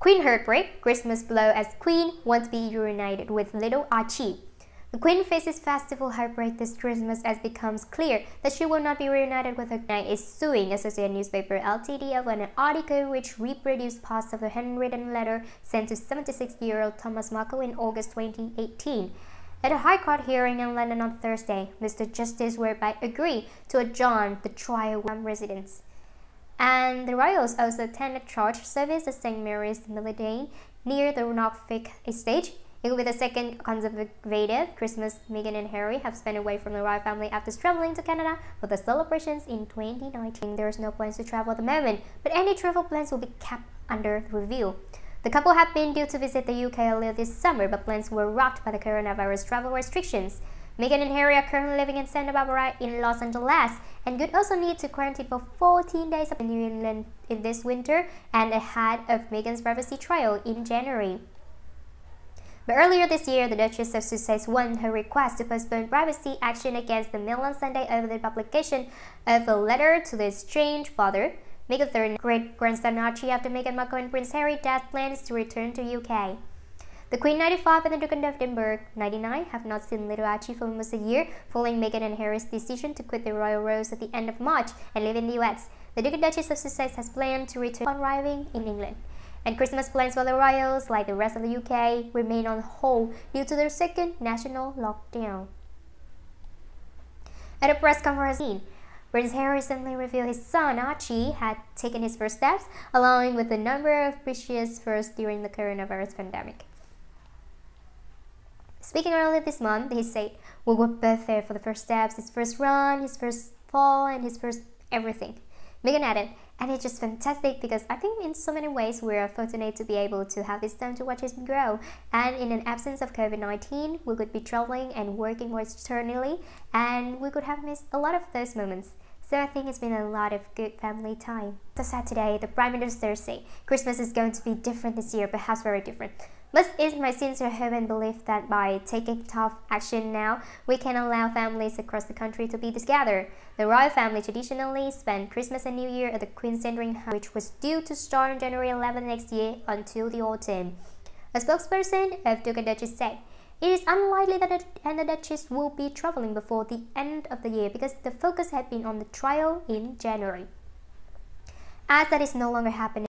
Queen heartbreak, Christmas blow as Queen won't be reunited with little Archie. The Queen faces festival heartbreak this Christmas as it becomes clear that she will not be reunited with her knight is suing Associated Newspaper Ltd of an article which reproduced parts of a handwritten letter sent to 76-year-old Thomas Markle in August 2018. At a High Court hearing in London on Thursday, Mr. Justice Warby agreed to adjourn the trial with residents. And the royals also attended church service at St. Mary's Magdalene near the Norfolk estate it will be the second conservative Christmas Meghan and Harry have spent away from the royal family after traveling to Canada for the celebrations in 2019. There is no plans to travel at the moment, but any travel plans will be kept under review. The couple had been due to visit the UK earlier this summer, but plans were rocked by the coronavirus travel restrictions. Meghan and Harry are currently living in Santa Barbara in Los Angeles and would also need to quarantine for 14 days in New England in this winter and ahead of Meghan's privacy trial in January. But earlier this year, the Duchess of Sussex won her request to postpone privacy action against the Mail on Sunday over the publication of a letter to the estranged father, Meghan third great-grandson Archie, after Meghan Markle and Prince Harry death plans to return to UK. The Queen 95 and the Duke of Edinburgh 99 have not seen little Archie for almost a year, following Meghan and Harry's decision to quit the royal rose at the end of March and live in the US. The Duke and Duchess of Sussex has planned to return on arriving in England and Christmas plans for the royals, like the rest of the UK, remain on hold due to their second national lockdown. At a press conference, Prince Harry recently revealed his son Archie had taken his first steps, along with a number of precious firsts during the coronavirus pandemic. Speaking earlier this month, he said, We were both there for the first steps, his first run, his first fall, and his first everything. Meghan added, and it's just fantastic because I think in so many ways we are fortunate to be able to have this time to watch him grow. And in an absence of COVID-19, we could be traveling and working more externally, and we could have missed a lot of those moments. So I think it's been a lot of good family time. So Saturday, the Prime Minister's Thursday, Christmas is going to be different this year, perhaps very different. But it's my sincere hope and belief that by taking tough action now, we can allow families across the country to be together. The royal family traditionally spent Christmas and New Year at the Queen's Sandringham, which was due to start on January 11 next year until the autumn. A spokesperson of Duke and Duchess said, it is unlikely that the Duchess will be traveling before the end of the year because the focus had been on the trial in January. As that is no longer happening,